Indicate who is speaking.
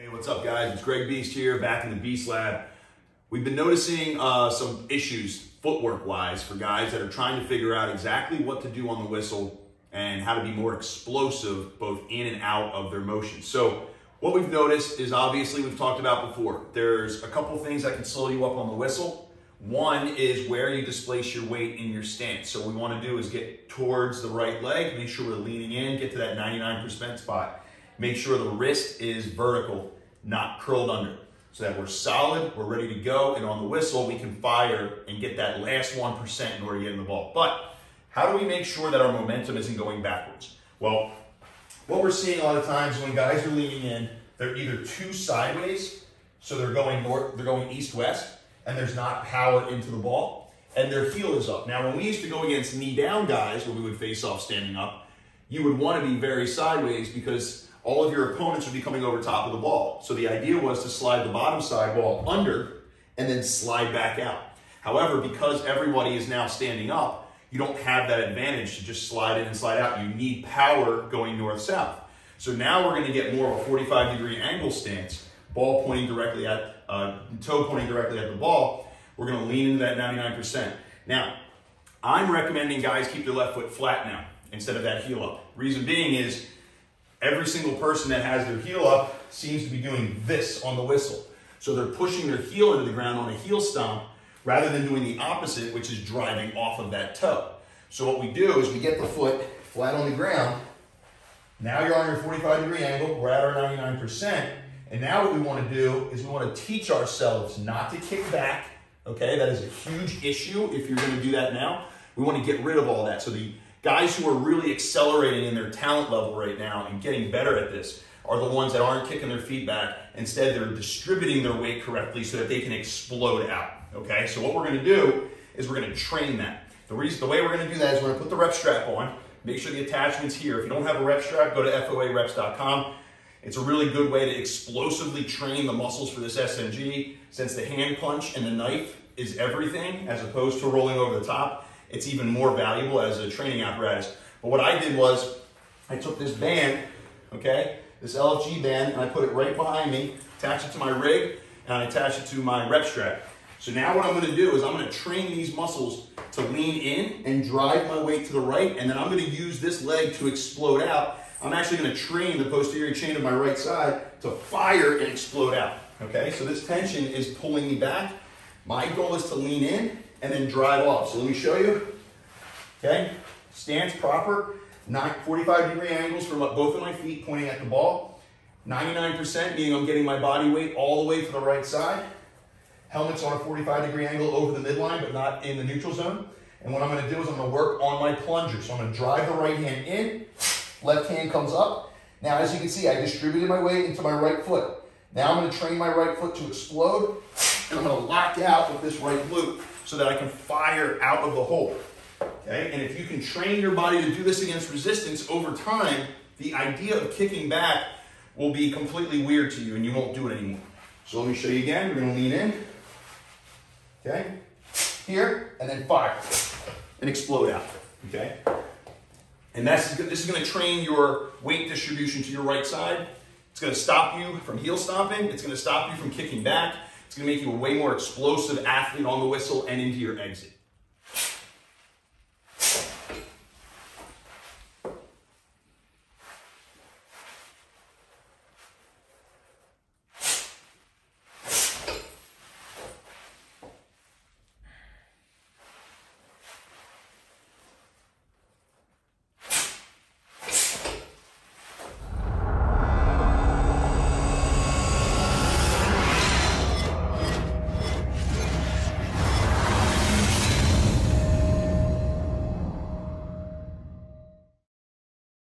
Speaker 1: Hey, what's up, guys? It's Greg Beast here, back in the Beast Lab. We've been noticing uh, some issues footwork wise for guys that are trying to figure out exactly what to do on the whistle and how to be more explosive both in and out of their motion. So, what we've noticed is obviously we've talked about before. There's a couple things that can slow you up on the whistle. One is where you displace your weight in your stance. So, what we want to do is get towards the right leg, make sure we're leaning in, get to that 99% spot. Make sure the wrist is vertical, not curled under so that we're solid, we're ready to go, and on the whistle, we can fire and get that last 1% in order to get in the ball. But how do we make sure that our momentum isn't going backwards? Well, what we're seeing a lot of times when guys are leaning in, they're either too sideways, so they're going north, they're going east-west, and there's not power into the ball, and their heel is up. Now, when we used to go against knee-down guys, when we would face off standing up, you would want to be very sideways because all of your opponents would be coming over top of the ball. So the idea was to slide the bottom side ball under and then slide back out. However, because everybody is now standing up, you don't have that advantage to just slide in and slide out. You need power going north-south. So now we're going to get more of a 45 degree angle stance, ball pointing directly at, uh, toe pointing directly at the ball. We're going to lean into that 99%. Now, I'm recommending guys keep their left foot flat now instead of that heel up. Reason being is every single person that has their heel up seems to be doing this on the whistle. So they're pushing their heel into the ground on a heel stomp rather than doing the opposite, which is driving off of that toe. So what we do is we get the foot flat on the ground. Now you're on your 45 degree angle. We're at our 99%. And now what we want to do is we want to teach ourselves not to kick back. Okay, that is a huge issue if you're going to do that now. We want to get rid of all that. So the Guys who are really accelerating in their talent level right now and getting better at this are the ones that aren't kicking their feet back. Instead, they're distributing their weight correctly so that they can explode out. Okay, so what we're gonna do is we're gonna train that. The, reason, the way we're gonna do that is we're gonna put the rep strap on, make sure the attachment's here. If you don't have a rep strap, go to foareps.com. It's a really good way to explosively train the muscles for this SNG since the hand punch and the knife is everything as opposed to rolling over the top it's even more valuable as a training apparatus. But what I did was I took this band, okay, this LFG band, and I put it right behind me, attached it to my rig, and I attached it to my rep strap. So now what I'm gonna do is I'm gonna train these muscles to lean in and drive my weight to the right, and then I'm gonna use this leg to explode out. I'm actually gonna train the posterior chain of my right side to fire and explode out, okay? So this tension is pulling me back. My goal is to lean in and then drive off. So let me show you. Okay, stance proper, 45 degree angles from both of my feet pointing at the ball. 99% meaning I'm getting my body weight all the way to the right side. Helmet's on a 45 degree angle over the midline, but not in the neutral zone. And what I'm gonna do is I'm gonna work on my plunger. So I'm gonna drive the right hand in, left hand comes up. Now, as you can see, I distributed my weight into my right foot. Now I'm gonna train my right foot to explode, and I'm gonna lock out with this right glute so that I can fire out of the hole. Okay? And if you can train your body to do this against resistance over time, the idea of kicking back will be completely weird to you and you won't do it anymore. So let me show you again. We're going to lean in. Okay? Here, and then fire. And explode out. Okay? And that's this is going to train your weight distribution to your right side. It's going to stop you from heel stomping. It's going to stop you from kicking back. It's going to make you a way more explosive athlete on the whistle and into your exit.